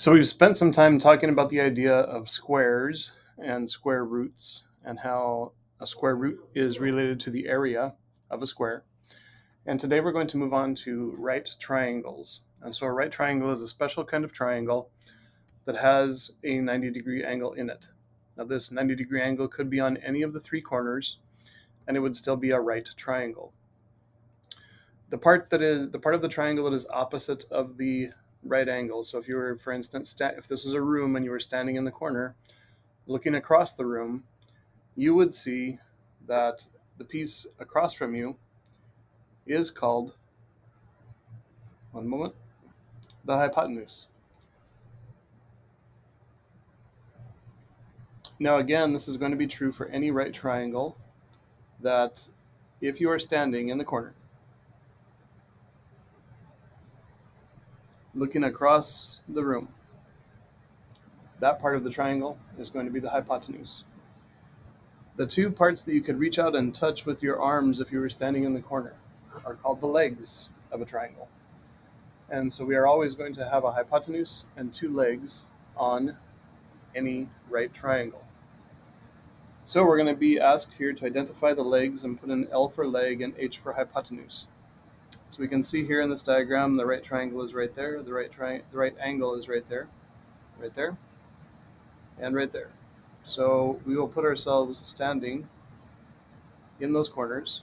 So we've spent some time talking about the idea of squares and square roots and how a square root is related to the area of a square. And today we're going to move on to right triangles. And so a right triangle is a special kind of triangle that has a 90 degree angle in it. Now this 90 degree angle could be on any of the three corners and it would still be a right triangle. The part that is the part of the triangle that is opposite of the right angle. So if you were, for instance, if this was a room and you were standing in the corner, looking across the room, you would see that the piece across from you is called, one moment, the hypotenuse. Now again, this is going to be true for any right triangle that if you are standing in the corner, looking across the room. That part of the triangle is going to be the hypotenuse. The two parts that you could reach out and touch with your arms if you were standing in the corner are called the legs of a triangle. And so we are always going to have a hypotenuse and two legs on any right triangle. So we're going to be asked here to identify the legs and put an L for leg and H for hypotenuse. So we can see here in this diagram, the right triangle is right there, the right, the right angle is right there, right there, and right there. So we will put ourselves standing in those corners,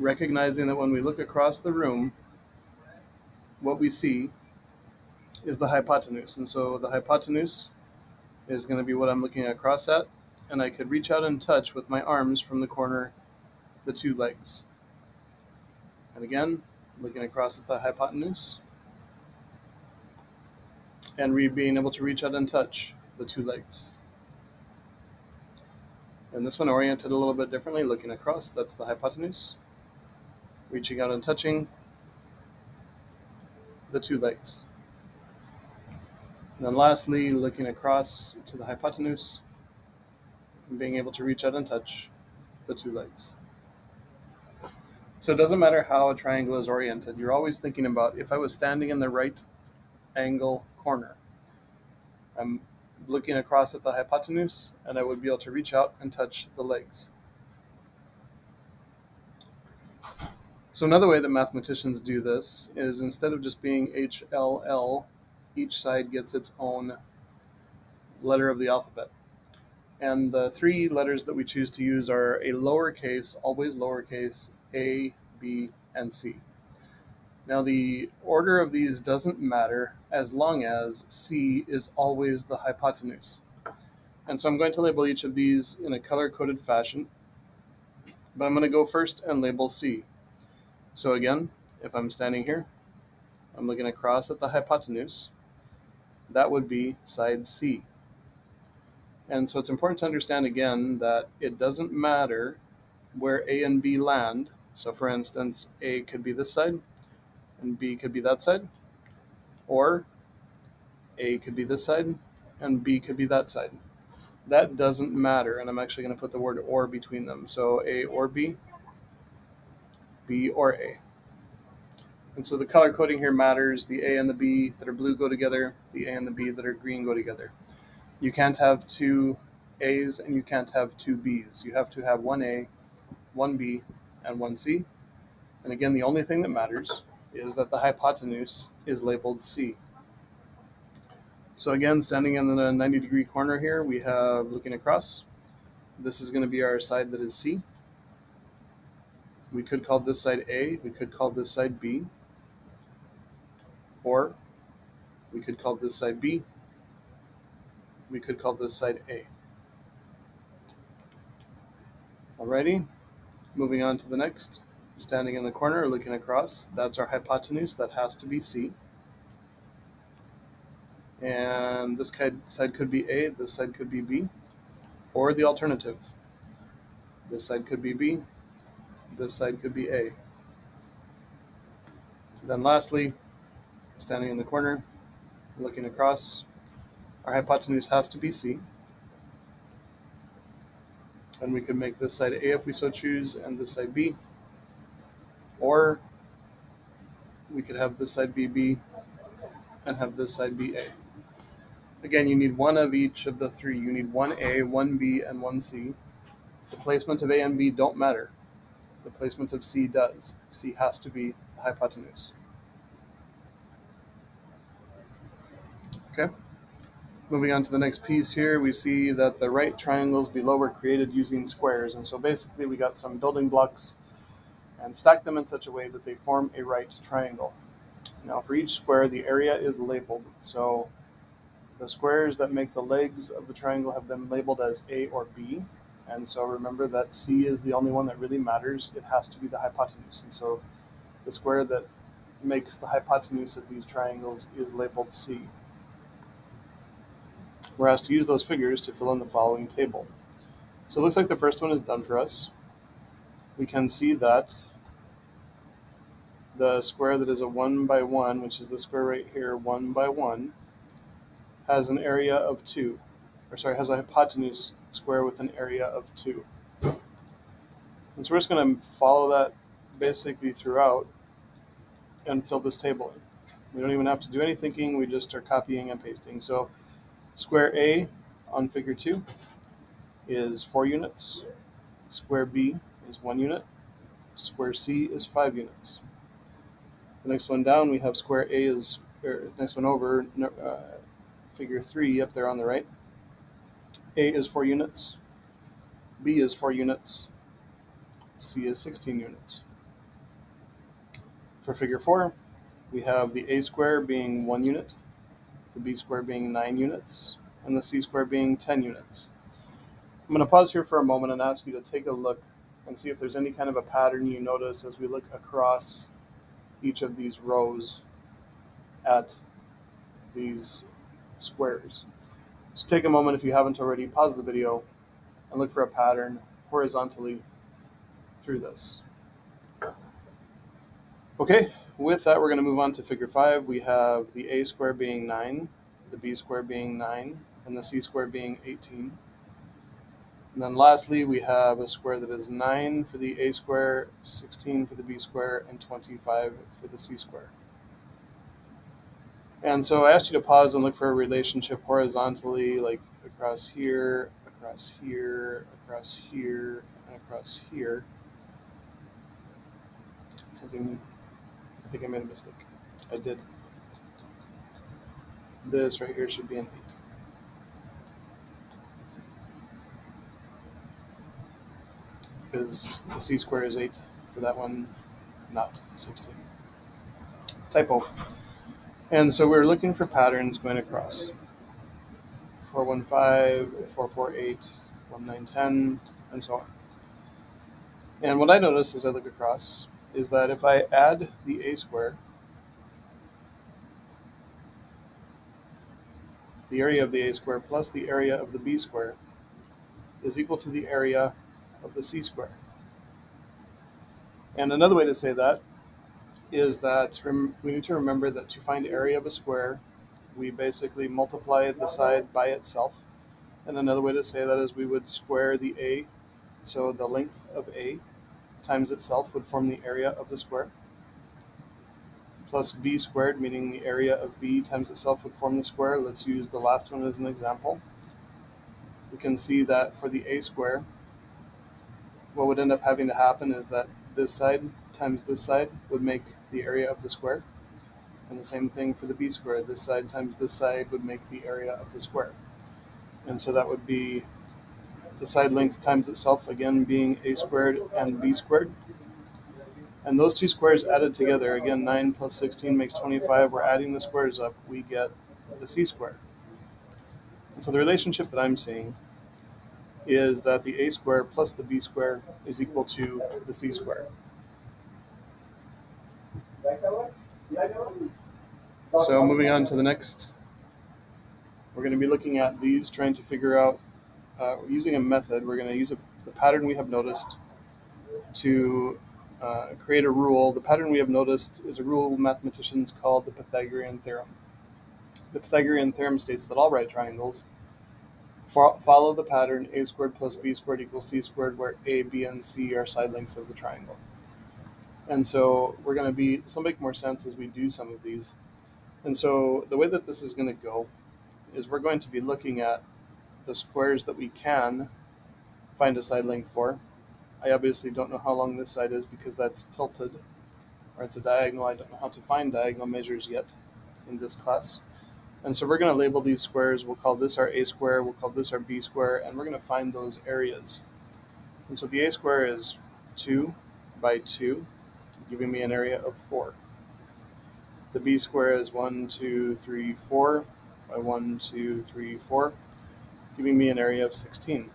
recognizing that when we look across the room, what we see is the hypotenuse. And so the hypotenuse is going to be what I'm looking across at, and I could reach out and touch with my arms from the corner the two legs. And again, looking across at the hypotenuse and re being able to reach out and touch the two legs. And this one oriented a little bit differently, looking across, that's the hypotenuse, reaching out and touching the two legs. And then lastly, looking across to the hypotenuse and being able to reach out and touch the two legs. So it doesn't matter how a triangle is oriented. You're always thinking about if I was standing in the right angle corner, I'm looking across at the hypotenuse and I would be able to reach out and touch the legs. So another way that mathematicians do this is instead of just being HLL, each side gets its own letter of the alphabet. And the three letters that we choose to use are a lowercase, always lowercase, A, B, and C. Now the order of these doesn't matter as long as C is always the hypotenuse. And so I'm going to label each of these in a color-coded fashion, but I'm going to go first and label C. So again, if I'm standing here, I'm looking across at the hypotenuse, that would be side C. And so it's important to understand again that it doesn't matter where A and B land. So for instance, A could be this side and B could be that side, or A could be this side and B could be that side. That doesn't matter, and I'm actually going to put the word or between them. So A or B, B or A. And so the color coding here matters. The A and the B that are blue go together, the A and the B that are green go together you can't have two A's and you can't have two B's. You have to have one A, one B, and one C. And again, the only thing that matters is that the hypotenuse is labeled C. So again, standing in the 90 degree corner here, we have looking across. This is going to be our side that is C. We could call this side A, we could call this side B, or we could call this side B, we could call this side A. Alrighty, moving on to the next. Standing in the corner, looking across, that's our hypotenuse, that has to be C. And this side could be A, this side could be B, or the alternative. This side could be B, this side could be A. Then lastly, standing in the corner, looking across, our hypotenuse has to be C. And we could make this side A if we so choose, and this side B. Or we could have this side be B and have this side BA. Again, you need one of each of the three. You need one A, one B, and one C. The placement of A and B don't matter. The placement of C does. C has to be the hypotenuse. Okay. Moving on to the next piece here, we see that the right triangles below were created using squares. And so basically we got some building blocks and stacked them in such a way that they form a right triangle. Now for each square, the area is labeled. So the squares that make the legs of the triangle have been labeled as A or B. And so remember that C is the only one that really matters. It has to be the hypotenuse. And so the square that makes the hypotenuse of these triangles is labeled C we're asked to use those figures to fill in the following table. So it looks like the first one is done for us. We can see that the square that is a 1 by 1, which is the square right here, 1 by 1, has an area of 2. Or sorry, has a hypotenuse square with an area of 2. And so we're just going to follow that basically throughout and fill this table in. We don't even have to do any thinking, we just are copying and pasting. So Square A on figure 2 is 4 units. Square B is 1 unit. Square C is 5 units. The next one down, we have square A is, or next one over, uh, figure 3 up there on the right. A is 4 units. B is 4 units. C is 16 units. For figure 4, we have the A square being 1 unit, the b square being 9 units, and the c square being 10 units. I'm going to pause here for a moment and ask you to take a look and see if there's any kind of a pattern you notice as we look across each of these rows at these squares. So take a moment if you haven't already, pause the video and look for a pattern horizontally through this. Okay, with that, we're going to move on to figure 5. We have the a square being 9, the b square being 9, and the c square being 18. And then lastly, we have a square that is 9 for the a square, 16 for the b square, and 25 for the c square. And so I asked you to pause and look for a relationship horizontally, like across here, across here, across here, and across here. Something I think I made a mistake. I did. This right here should be an 8. Because the c square is 8 for that one, not 16. Typo. And so we're looking for patterns going across. 415, 448, 1910, and so on. And what I notice as I look across is that if I add the a square, the area of the a square plus the area of the b square is equal to the area of the c square. And another way to say that is that we need to remember that to find area of a square, we basically multiply the side by itself. And another way to say that is we would square the a, so the length of a times itself would form the area of the square. Plus b squared, meaning the area of b times itself would form the square. Let's use the last one as an example. We can see that for the a square, what would end up having to happen is that this side times this side would make the area of the square. And the same thing for the b squared. This side times this side would make the area of the square. And so that would be the side length times itself again being a squared and b squared. And those two squares added together, again 9 plus 16 makes 25, we're adding the squares up, we get the c squared. And so the relationship that I'm seeing is that the a square plus the b square is equal to the c square. So moving on to the next, we're going to be looking at these, trying to figure out uh, using a method, we're going to use a, the pattern we have noticed to uh, create a rule. The pattern we have noticed is a rule mathematicians call the Pythagorean theorem. The Pythagorean theorem states that all right triangles follow the pattern a squared plus b squared equals c squared, where a, b, and c are side lengths of the triangle. And so we're going to be, this will make more sense as we do some of these. And so the way that this is going to go is we're going to be looking at the squares that we can find a side length for. I obviously don't know how long this side is because that's tilted or it's a diagonal. I don't know how to find diagonal measures yet in this class. And so we're going to label these squares. We'll call this our a square, we'll call this our b square, and we're going to find those areas. And so the a square is 2 by 2, giving me an area of 4. The b square is 1, 2, 3, 4 by 1, 2, 3, 4, giving me an area of 16.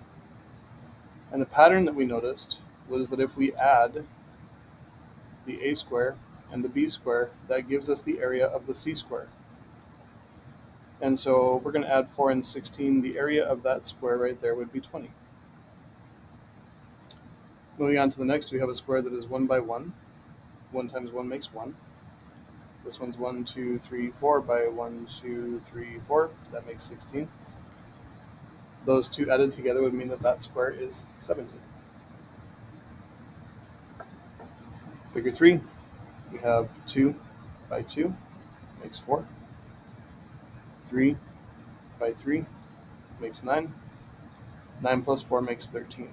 And the pattern that we noticed was that if we add the a square and the b square, that gives us the area of the c square. And so we're going to add 4 and 16. The area of that square right there would be 20. Moving on to the next, we have a square that is 1 by 1. 1 times 1 makes 1. This one's 1, 2, 3, 4 by 1, 2, 3, 4. That makes 16. Those two added together would mean that that square is 17. Figure 3, we have 2 by 2 makes 4. 3 by 3 makes 9. 9 plus 4 makes 13.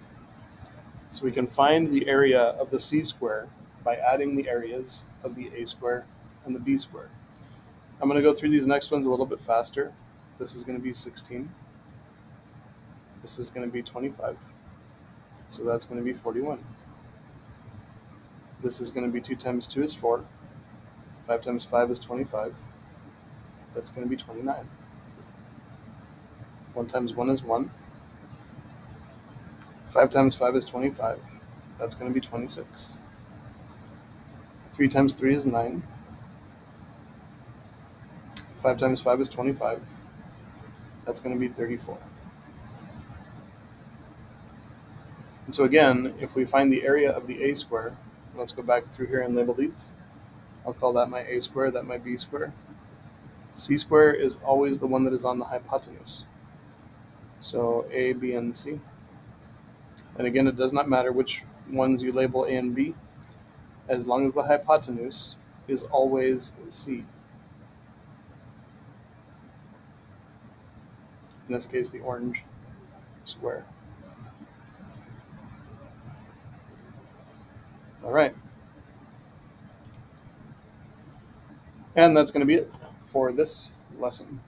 So we can find the area of the c square by adding the areas of the a square and the b square. I'm going to go through these next ones a little bit faster. This is going to be 16. This is going to be 25. So that's going to be 41. This is going to be 2 times 2 is 4. 5 times 5 is 25 that's going to be 29. 1 times 1 is 1. 5 times 5 is 25. That's going to be 26. 3 times 3 is 9. 5 times 5 is 25. That's going to be 34. And so again, if we find the area of the a square, let's go back through here and label these. I'll call that my a square, that my b square c square is always the one that is on the hypotenuse. So a, b, and c. And again, it does not matter which ones you label a and b, as long as the hypotenuse is always c. In this case, the orange square. All right. And that's going to be it for this lesson.